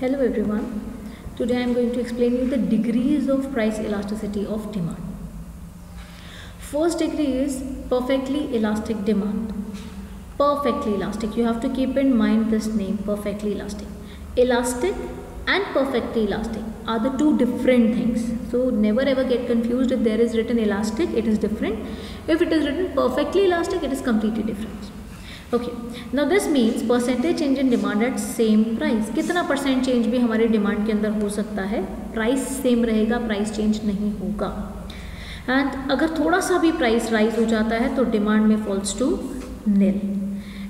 Hello everyone. Today I am going to explain you the degrees of price elasticity of demand. First degree is perfectly elastic demand. Perfectly elastic. You have to keep in mind this name perfectly elastic. Elastic and perfectly elastic are the two different things. So never ever get confused if there is written elastic, it is different. If it is written perfectly elastic, it is completely different. Okay now this means percentage change in demand at same price कितना percent change भी हमारे demand के अंदर हो सकता है? Price same रहेगा price change नहीं होगा। एंड अगर थोड़ा सा भी प्राइस राइज हो जाता है तो डिमांड में फॉल्स टू निल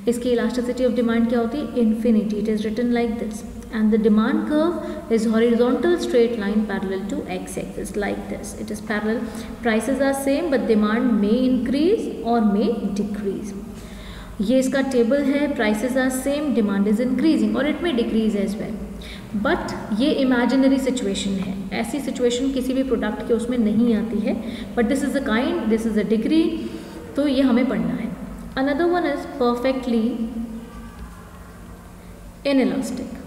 इसकी इलास्टिसिटी ऑफ़ डिमांड क्या होती? है infinity it is written like this and the demand curve is horizontal straight line parallel to x axis like this. It is parallel. Prices are same, but demand may increase or may decrease. ये इसका table है prices are same demand is increasing और it में decrease as well but ये imaginary situation है. ऐसी situation किसी भी प्रोडक्ट के उसमें नहीं आती है. But this is a kind this is a degree तो ये हमें पढ़ना है. Another one is perfectly inelastic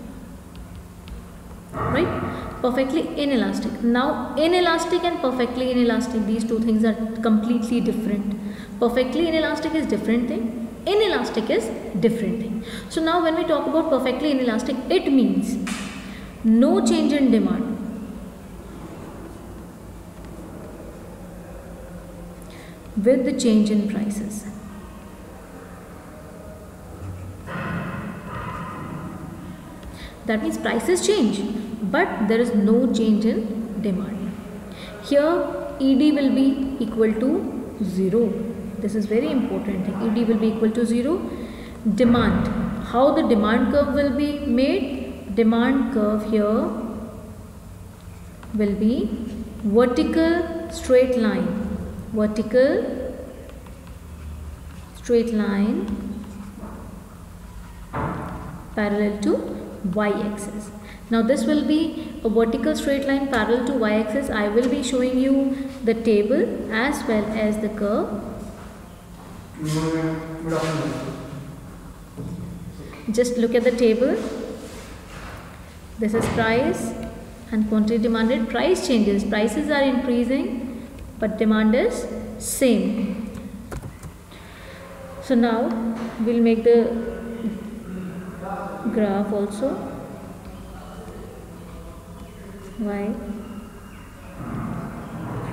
right perfectly inelastic. Now, inelastic and perfectly inelastic, these two things are completely different. Perfectly inelastic is different thing. Inelastic is different thing. So now when we talk about perfectly inelastic it means no change in demand. With the change in prices. That means prices change but there is no change in demand. Here ed will be equal to 0 this is very important. Ed will be equal to 0 demand. How the demand curve will be made? Demand curve here will be vertical straight line. Vertical straight line parallel to y-axis. Now this will be a vertical straight line parallel to y-axis. I will be showing you the table as well as the curve just look at the table. This is price and quantity demanded. Price changes. Prices are increasing but demand is same. So now we'll make the graph also. Y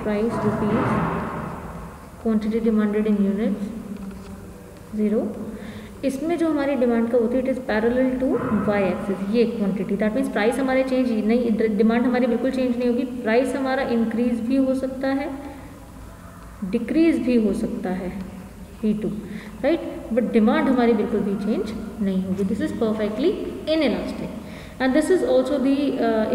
price rupees quantity demanded in units zero. इसमें जो हमारी demand का होती है it is parallel to Y axis ये quantity that means price हमारे change नहीं demand हमारी बिल्कुल चेंज नहीं होगी। प्राइस हमारा इंक्रीज भी हो सकता है डिक्रीज भी हो सकता है P two right but demand हमारी बिल्कुल भी चेंज नहीं होगी. This is perfectly inelastic and this is also the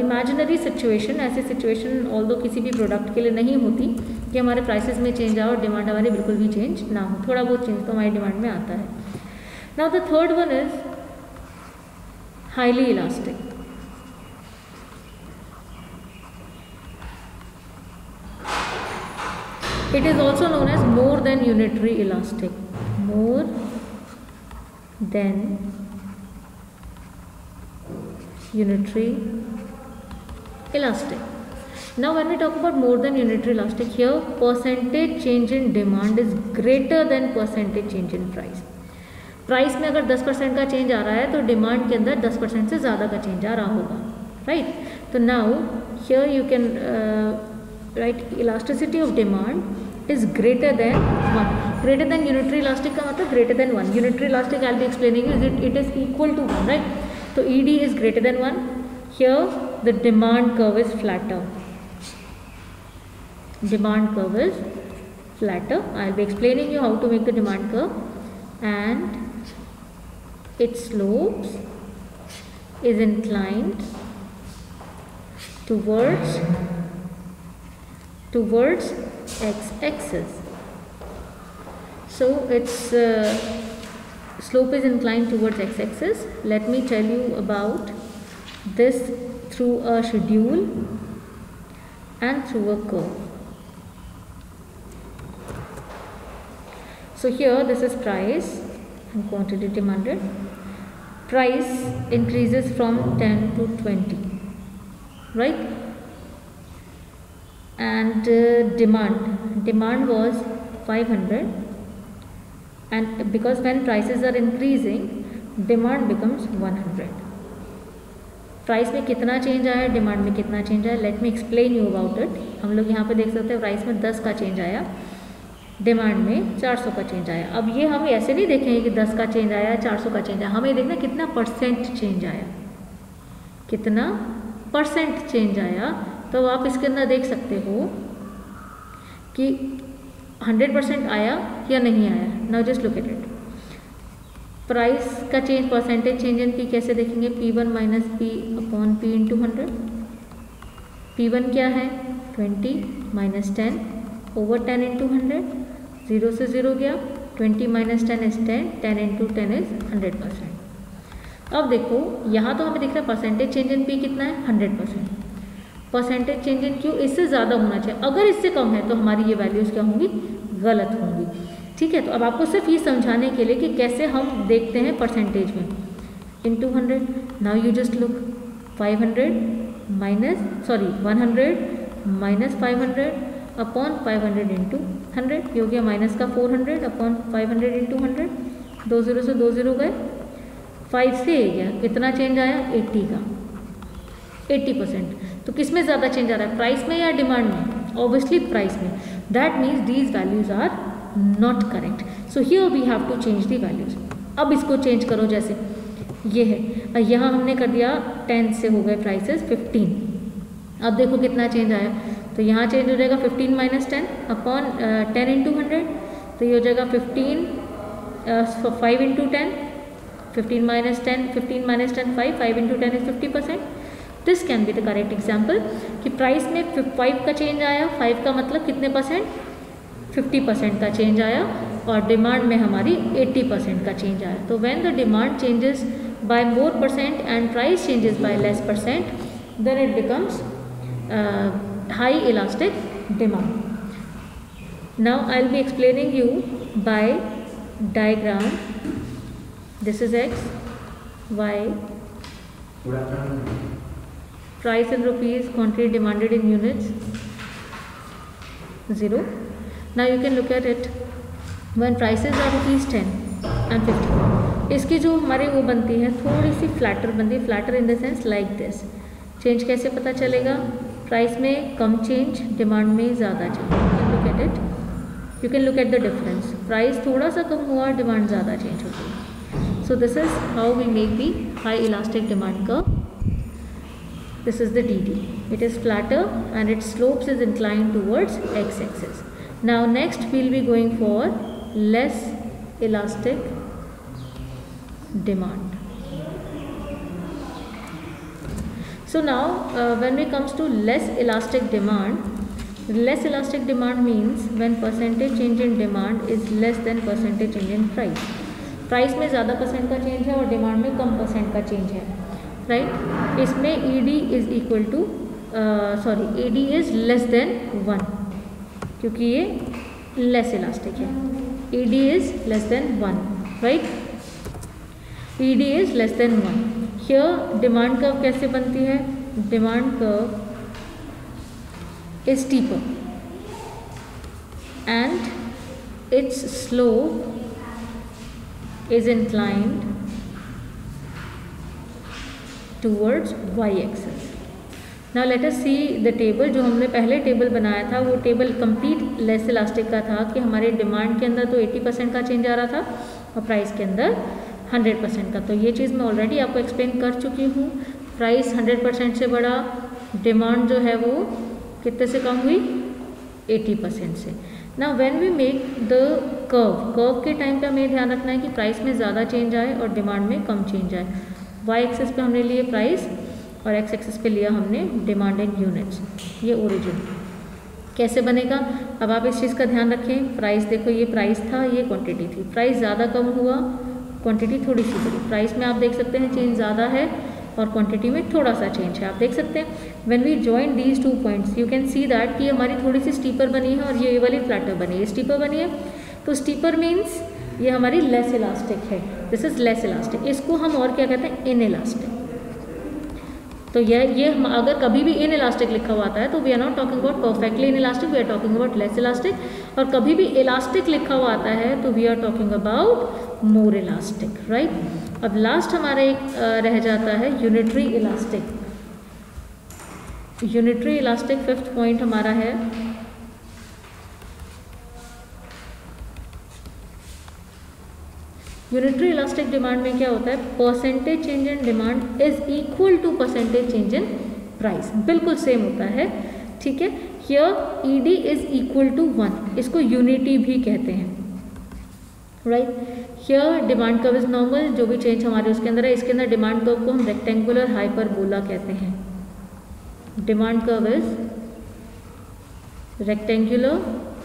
imaginary situation ऐसी सिचुएशन ऑल किसी भी प्रोडक्ट के लिए नहीं होती, कि हमारे प्राइसेस में चेंज आओ और डिमांड हमारी बिल्कुल भी चेंज ना हो। थोड़ा बहुत चेंज तो हमारी डिमांड में आता है। Now the third one is highly elastic it is also known as more than unitary elastic. More than unitary elastic. Now, when we talk about more than unitary elastic here, percentage change in demand is greater than percentage change in price. Price में अगर 10 percent का change आ रहा है तो demand के अंदर 10 percent से ज़्यादा का चेंज आ रहा होगा राइट तो now here you can write elasticity of demand is greater than one greater than unitary elastic का मतलब greater than one unitary elastic I be explaining it is equal to one right So ED is greater than 1. Here the demand curve is flatter. Demand curve is flatter. I will be explaining you how to make the demand curve and its slopes is inclined towards towards x axis. So its uh, slope is inclined towards x-axis. Let me tell you about this through a schedule and through a curve. So here this is price and quantity demanded. price increases from 10 to 20 right and uh, demand demand was 500 and because when prices are increasing, demand becomes 100 price में कितना change आया demand में कितना change आया let me explain you about it हम लोग यहाँ पे देख सकते हैं प्राइस में 10 का चेंज आया डिमांड में 400 का चेंज आया. अब ये हम ऐसे नहीं देखेंगे कि 10 का चेंज आया 400 का चेंज आया. हमें देखना कितना परसेंट चेंज आया. कितना परसेंट चेंज आया तो आप इसके अंदर देख सकते हो कि 100 परसेंट आया या नहीं आया? Now just look at it price का change percentage change in P कैसे देखेंगे? P one minus P upon P into hundred P one क्या है? Twenty minus ten over ten into hundred zero से ज़ीरो गया. Twenty minus ten is ten ten into ten is hundred percent अब देखो, यहाँ तो हमें दिख रहा है परसेंटेज चेंज इन पी कितना है? Hundred percent percentage change in Q इससे ज़्यादा होना चाहिए। अगर इससे कम है तो हमारी ये वैल्यूज़ क्या होंगी? गलत होंगी। ठीक है तो अब आपको सिर्फ़ ये समझाने के लिए कि कैसे हम देखते हैं परसेंटेज में। In two hundred now you just look five hundred minus sorry one hundred minus five hundred upon five hundred into hundred ये हो गया माइनस का four hundred upon five hundred into hundred दो ज़ीरो से दो zero गए five से गया कितना चेंज आया एट्टी का एट्टी परसेंट तो किसमें ज़्यादा चेंज आ रहा है प्राइस में या डिमांड में? ऑब्वियसली प्राइस में। That means these values are not correct so here we have to change the values अब इसको चेंज करो जैसे, ये है। यहाँ हमने कर दिया टेन से हो गए प्राइसेस फिफ्टीन अब देखो कितना चेंज आया। तो यहाँ चेंज हो जाएगा fifteen minus ten upon ten into hundred तो ये हो जाएगा fifteen five into ten fifteen minus ten fifteen minus ten five five into ten is fifty percent this can be the correct example कि price में five का change आया। Five का मतलब कितने परसेंट 50 परसेंट का चेंज आया और डिमांड में हमारी 80 परसेंट का चेंज आया। तो when the demand changes by more percent and price changes by less percent then it becomes high elastic demand now I will be explaining you by diagram this is X Y price in rupees quantity demanded in units 0 now you can look at it. When prices are rupees 10 and 50 इसकी जो हमारी वो बनती है, थोड़ी सी flatter बनती है flatter in the sense like this change कैसे पता चलेगा? प्राइस में कम चेंज डिमांड में ज़्यादा change you can look at it you can look at the difference price थोड़ा सा कम हुआ डिमांड ज़्यादा चेंज होती है. So this is how we make the high elastic demand का this is the DD. It is flatter and its slopes is inclined towards x-axis. Now next we will be going for less elastic demand. So now uh, when it comes to less elastic demand, less elastic demand means when percentage change in demand is less than percentage change in price. Price में ज़्यादा percent का change है और demand में कम percent का change है right right? इसमें E D is equal to sorry A D is less than one क्योंकि ये लेस इलास्टिक है। E D is less than one right E D is less than one here demand curve कैसे बनती है? Demand curve is steeper and it's slope is inclined towards y axis. Now let us see the table जो हमने पहले table बनाया था, वो table complete less elastic का था कि हमारे डिमांड के अंदर तो 80 परसेंट का चेंज आ रहा था और प्राइस के अंदर 100 परसेंट का। तो ये चीज़ मैं ऑलरेडी आपको एक्सप्लेन कर चुकी हूँ। प्राइस 100 परसेंट से बढ़ा डिमांड जो है वो कितने से कम हुई? 80 परसेंट से। ना when we make the curve curve के टाइम पे हमें ध्यान रखना है कि प्राइस में ज़्यादा चेंज आए और डिमांड में कम चेंज आए। वाई एक्सेस पे हमने लिए प्राइस और एक्स एक्सेस पे लिया हमने डिमांड इन यूनिट्स ये ओरिजिन कैसे बनेगा? अब आप इस चीज़ का ध्यान रखें। प्राइस देखो, ये प्राइस था, ये क्वांटिटी थी। प्राइस ज़्यादा कम हुआ क्वांटिटी थोड़ी सी बढ़ी। प्राइस में आप देख सकते हैं चेंज ज़्यादा है और क्वांटिटी में थोड़ा सा चेंज है। आप देख सकते हैं when we join these two points you can see that कि हमारी थोड़ी सी स्टीपर बनी है और ये वाली फ्लैटर बनी है। स्टीपर बनी है तो स्टीपर मीन्स ये हमारी लेस इलास्टिक है। दिस इज़ लेस इलास्टिक इसको हम और क्या कहते हैं? इन इलास्टिक तो यह ये हम अगर कभी भी इन इलास्टिक लिखा हुआ आता है तो we are not talking about perfectly inelastic we are talking about less elastic और कभी भी इलास्टिक लिखा हुआ आता है तो we are talking about more elastic right अब लास्ट हमारा एक रह जाता है unitary elastic unitary elastic fifth point हमारा है। यूनिटरी इलास्टिक डिमांड में क्या होता है? Percentage change in demand is equal to percentage change in price बिल्कुल सेम होता है। ठीक है? Here E D is equal to one इसको यूनिटी भी कहते हैं। Right here demand curve is normal जो भी चेंज हमारे उसके अंदर है, इसके अंदर डिमांड कर्व को हम रेक्टेंगुलर हाइपरबोला कहते हैं। Demand curve is rectangular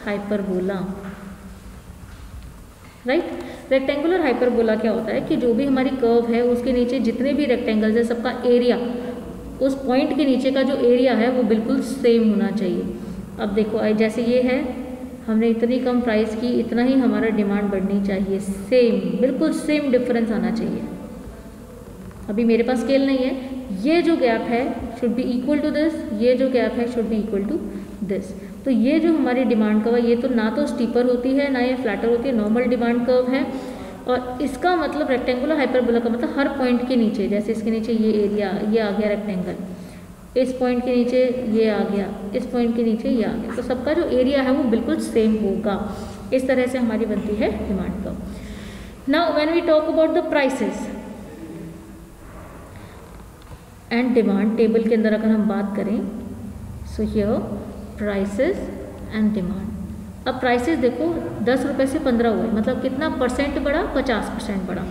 hyperbola right rectangular hyperbola क्या होता है कि जो भी हमारी कर्व है, उसके नीचे जितने भी रेक्टेंगल्स है, सबका एरिया उस पॉइंट के नीचे का जो एरिया है, वो बिल्कुल सेम होना चाहिए। अब देखो जैसे ये है, हमने इतनी कम प्राइस की, इतना ही हमारा डिमांड बढ़नी चाहिए। सेम बिल्कुल सेम डिफरेंस आना चाहिए। अभी मेरे पास स्केल नहीं है। ये जो गैप है should be equal to this ये जो गैप है should be equal to this तो ये जो हमारी डिमांड कर्व है, ये तो ना तो स्टीपर होती है, ना ये फ्लैटर होती है नॉर्मल डिमांड कर्व है। और इसका मतलब रेक्टेंगुलर हाइपरबोला का मतलब हर पॉइंट के नीचे, जैसे इसके नीचे ये एरिया ये आ गया रेक्टेंगल इस पॉइंट के नीचे ये आ गया, इस पॉइंट के नीचे ये आ गया। तो सबका जो एरिया है, वो बिल्कुल सेम होगा। इस तरह से हमारी बनती है demand curve now when we talk about the prices and demand table के अंदर अगर हम बात करें so here prices and demand अब प्राइसेस देखो, दस रुपये से पंद्रह हुए मतलब कितना परसेंट बढ़ा, पचास परसेंट बढ़ा।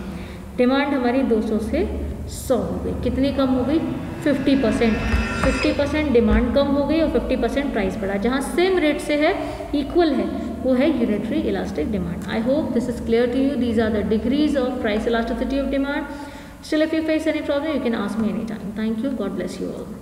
डिमांड हमारी दो सौ से सौ हो गई। कितनी कम हो गई? Fifty percent fifty percent demand कम हो गई और फिफ्टी परसेंट प्राइस बढ़ा। जहाँ सेम रेट से है इक्वल है, वो है unitary elastic demand I hope this is clear to you these are the degrees of price elasticity of demand still if you face any problem you can ask me any time thank you God bless you all